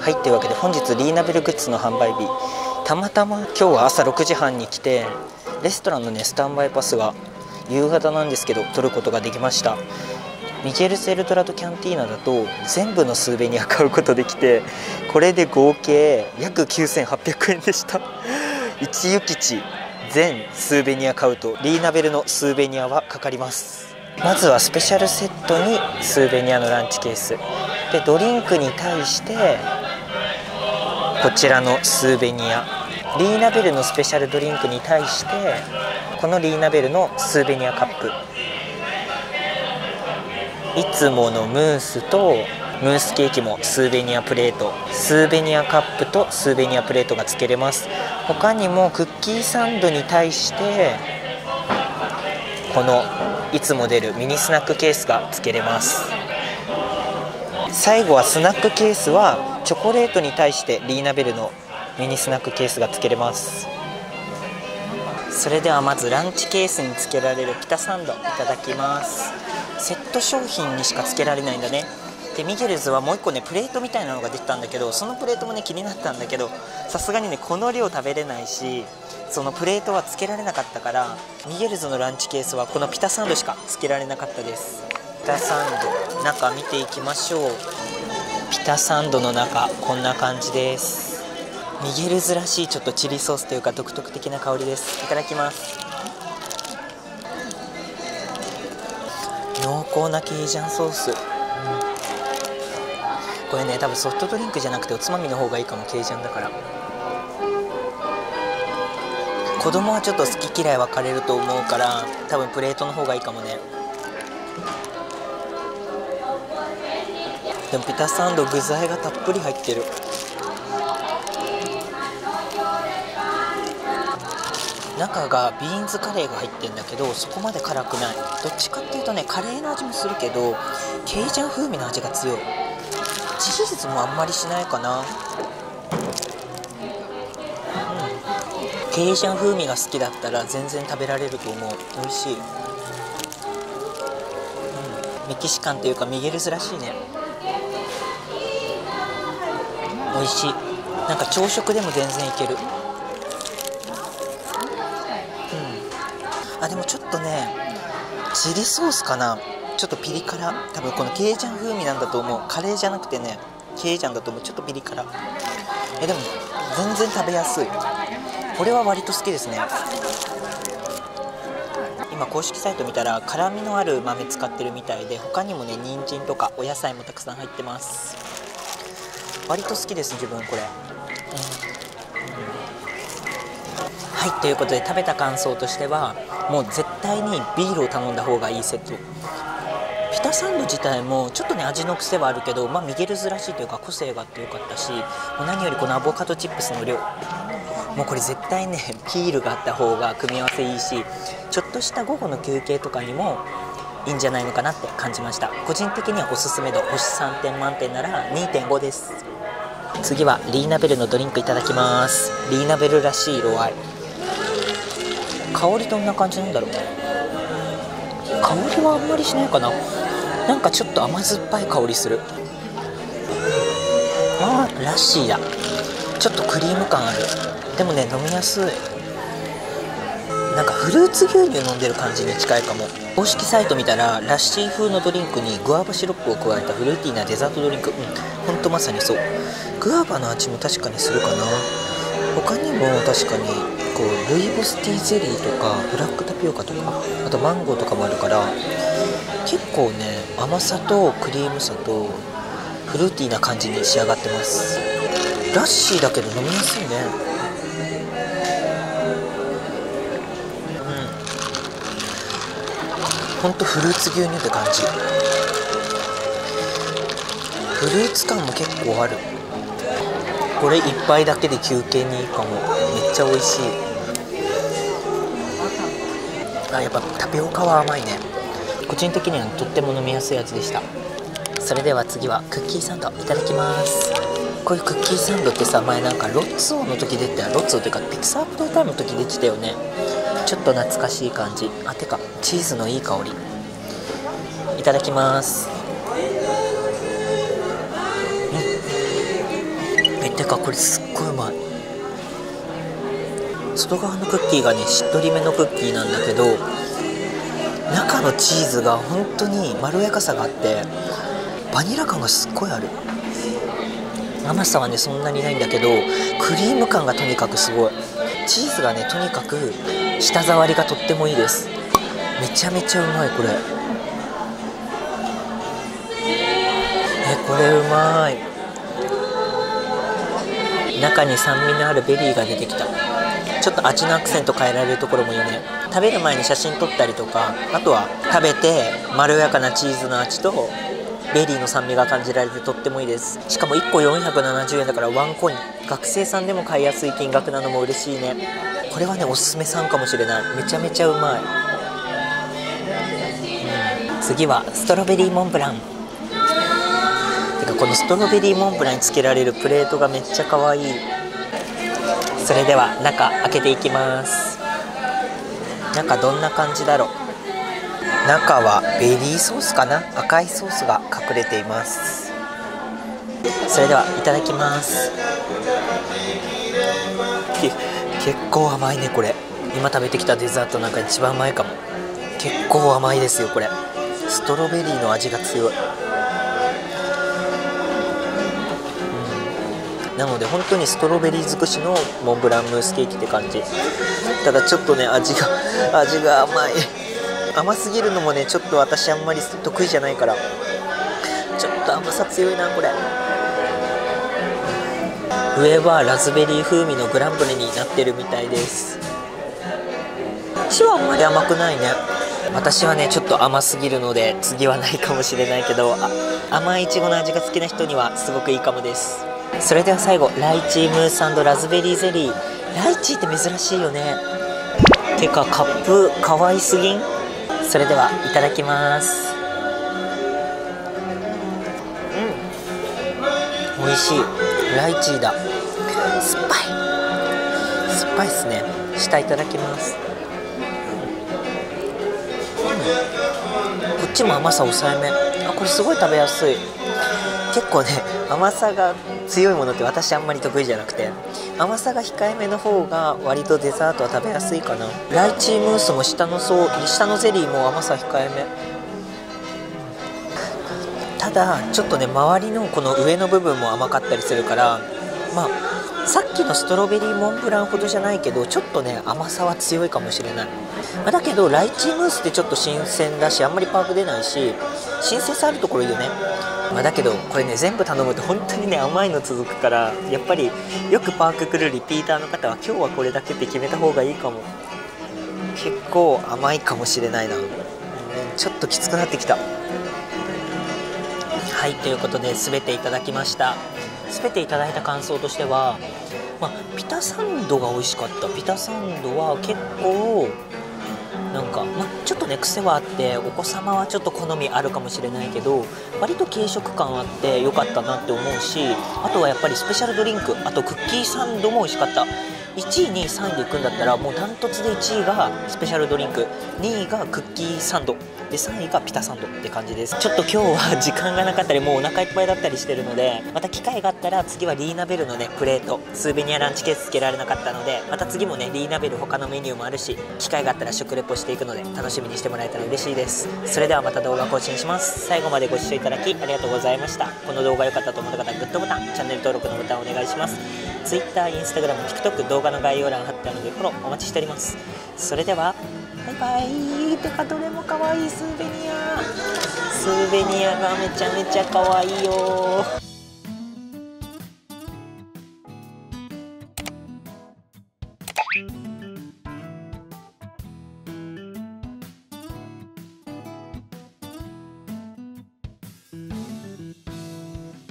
はいというわけで本日リーナベルグッズの販売日。たまたま今日は朝6時半に来てレストランのねスタンバイパスが夕方なんですけど取ることができました。ミゲル・セルドラド・キャンティーナだと全部のスーベニア買うことできてこれで合計約9800円でした。一行き地全スーベニア買うとリーナベルのスーベニアはかかります。まずはスペシャルセットにスーベニアのランチケース。でドリンクに対してこちらのスーベニア。リーナベルのスペシャルドリンクに対してこのリーナベルのスーベニアカップ。いつものムースとムースケーキもスーベニアプレート。スーベニアカップとスーベニアプレートが付けれます。他にもクッキーサンドに対してこのいつも出るミニスナックケースが付けれます。最後はスナックケースはチョコレートに対してリーナベルのミニスナックケースが付けれます。それではまずランチケースに付けられるピタサンドいただきます。セット商品にしか付けられないんだね。でミゲルズはもう1個ねプレートみたいなのが出てたんだけどそのプレートもね気になったんだけどさすがにねこの量食べれないしそのプレートは付けられなかったからミゲルズのランチケースはこのピタサンドしか付けられなかったです。ピタサンド中見ていきましょう。タサンドの中こんな感じです。ミゲルズらしいちょっとチリソースというか独特的な香りです。いただきます。濃厚なケイジャンソース、うん、これね多分ソフトドリンクじゃなくておつまみの方がいいかもケイジャンだから。子供はちょっと好き嫌い分かれると思うから多分プレートの方がいいかもね。でもピタサンド具材がたっぷり入ってる。中がビーンズカレーが入ってんだけどそこまで辛くない。どっちかっていうとねカレーの味もするけどケイジャン風味の味が強い。チーズもあんまりしないかな。うん。ケイジャン風味が好きだったら全然食べられると思う。美味しい、うん、メキシカンっていうかミゲルスらしいね。美味しい。なんか朝食でも全然いける。うん。あでもちょっとねチリソースかな。ちょっとピリ辛。多分このケイジャン風味なんだと思う。カレーじゃなくてねケイジャンだと思う。ちょっとピリ辛。えでも全然食べやすい。これは割と好きですね。今公式サイト見たら辛みのある豆使ってるみたいで他にもね人参とかお野菜もたくさん入ってます。割と好きです自分これ、はいということで食べた感想としてはもう絶対にビールを頼んだ方がいいセット。ピタサンド自体もちょっとね味の癖はあるけど、まあ、ミゲルズらしいというか個性があってよかったしもう何よりこのアボカドチップスの量。もうこれ絶対ねビールがあった方が組み合わせいいしちょっとした午後の休憩とかにもいいんじゃないのかなって感じました。個人的にはおすすめ度星3点満点なら2.5です。次はリーナベルのドリンクいただきます。リーナベルらしい色合い。香りどんな感じなんだろう。香りはあんまりしないかな。なんかちょっと甘酸っぱい香りする。あーラッシーだちょっとクリーム感ある。でもね飲みやすい。なんかフルーツ牛乳飲んでる感じに近いかも。公式サイト見たらラッシー風のドリンクにグアバシロップを加えたフルーティーなデザートドリンク。うんほんとまさにそう。グアバの味も確かにするかな。他にも確かにこうルイボスティーゼリーとかブラックタピオカとかあとマンゴーとかもあるから結構ね甘さとクリームさとフルーティーな感じに仕上がってます。ラッシーだけど飲みやすいね。ほんとフルーツ牛乳って感じ。フルーツ感も結構ある。これ1杯だけで休憩にいいかも。めっちゃ美味しい。あやっぱタピオカは甘いね。個人的にはとっても飲みやすい味でした。それでは次はクッキーサンドいただきます。こういうクッキーサンドってさ前なんかロッツォの時出てた。ロッツォというかピクサープレイタイムの時出てたよね。ちょっと懐かしい感じ。あてかチーズのいい香り。いただきます。うん。てかこれすっごいうまい。外側のクッキーがねしっとりめのクッキーなんだけど中のチーズが本当にまろやかさがあってバニラ感がすっごいある。甘さはねそんなにないんだけどクリーム感がとにかくすごい。チーズがねとにかく舌触りがとってもいいです。めちゃめちゃうまいこれ。えこれうまい。中に酸味のあるベリーが出てきた。ちょっと味のアクセント変えられるところもいいね。食べる前に写真撮ったりとかあとは食べてまろやかなチーズの味とベリーの酸味が感じられてとってもいいです。しかも1個470円だからワンコイン。学生さんでも買いやすい金額なのも嬉しいね。これはねおすすめさんかもしれない。めちゃめちゃうまい、うん、次はストロベリーモンブラン。てかこのストロベリーモンブランにつけられるプレートがめっちゃ可愛い。それでは中開けていきます。中どんな感じだろう。中はベリーソースかな？赤いソースが隠れています。それではいただきます。結構甘いねこれ。今食べてきたデザートなんか一番甘いかも。結構甘いですよこれ。ストロベリーの味が強い、うん、なので本当にストロベリー尽くしのモンブランムースケーキって感じ。ただちょっとね味が 味が甘い。甘すぎるのもねちょっと私あんまり得意じゃないから。ちょっと甘さ強いなこれ。上はラズベリー風味のグランブルになってるみたいです。私はあんまり甘くないね。私はねちょっと甘すぎるので次はないかもしれないけど甘いいちごの味が好きな人にはすごくいいかもです。それでは最後ライチムースラズベリーゼリー。ライチって珍しいよね。てかカップ可愛すぎん？それではいただきます。うん。美味しい。ライチだ。酸っぱい。酸っぱいっすね。下いただきます。こっちも甘さ抑えめ。あこれすごい食べやすい。結構ね甘さが強いものって私あんまり得意じゃなくて甘さが控えめの方が割とデザートは食べやすいかな。ライチムースも下の層下のゼリーも甘さ控えめ。ただちょっとね周りのこの上の部分も甘かったりするからまあさっきのストロベリーモンブランほどじゃないけどちょっとね甘さは強いかもしれない、まあ、だけどライチムースってちょっと新鮮だしあんまりパーク出ないし新鮮さあるところいいよね。まあ、だけどこれね全部頼むと本当にね甘いの続くからやっぱりよくパーク来るリピーターの方は今日はこれだけって決めた方がいいかも。結構甘いかもしれないな、うん、ちょっときつくなってきた。はいということで全ていただきました。全ていただいた感想としては、まあ、ピタサンドが美味しかった。ピタサンドは結構なんか、まあ、とね癖はあってお子様はちょっと好みあるかもしれないけど割と軽食感あって良かったなって思うしあとはやっぱりスペシャルドリンクあとクッキーサンドも美味しかった。1位2位3位でいくんだったらもうダントツで1位がスペシャルドリンク2位がクッキーサンド。で3位がピタサンドって感じです。ちょっと今日は時間がなかったりもうお腹いっぱいだったりしてるのでまた機会があったら次はリーナベルのねプレートスーベニアランチケースつけられなかったのでまた次もねリーナベル他のメニューもあるし機会があったら食レポしていくので楽しみにしてもらえたら嬉しいです。それではまた動画更新します。最後までご視聴いただきありがとうございました。この動画良かったと思った方グッドボタンチャンネル登録のボタンお願いします。Twitter、Instagram、TikTok 動画の概要欄貼ってあるのでフォローお待ちしております。それではバイバイ。てかどれも可愛い。スーベニア。スーベニアがめちゃめちゃ可愛いよ。